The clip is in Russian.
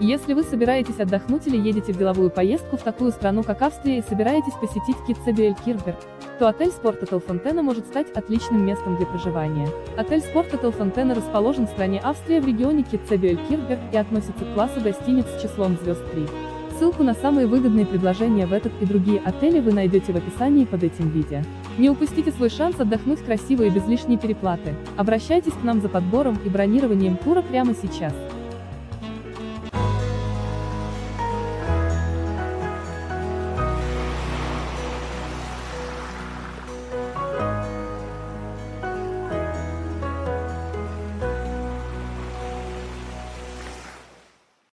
Если вы собираетесь отдохнуть или едете в деловую поездку в такую страну, как Австрия, и собираетесь посетить Китцебюэль Кирберг, то отель Sport Hotel Fontana может стать отличным местом для проживания. Отель Sport Hotel Fontana расположен в стране Австрия в регионе Китцебюэль Кирберг и относится к классу гостиниц с числом звезд 3. Ссылку на самые выгодные предложения в этот и другие отели вы найдете в описании под этим видео. Не упустите свой шанс отдохнуть красиво и без лишней переплаты. Обращайтесь к нам за подбором и бронированием тура прямо сейчас.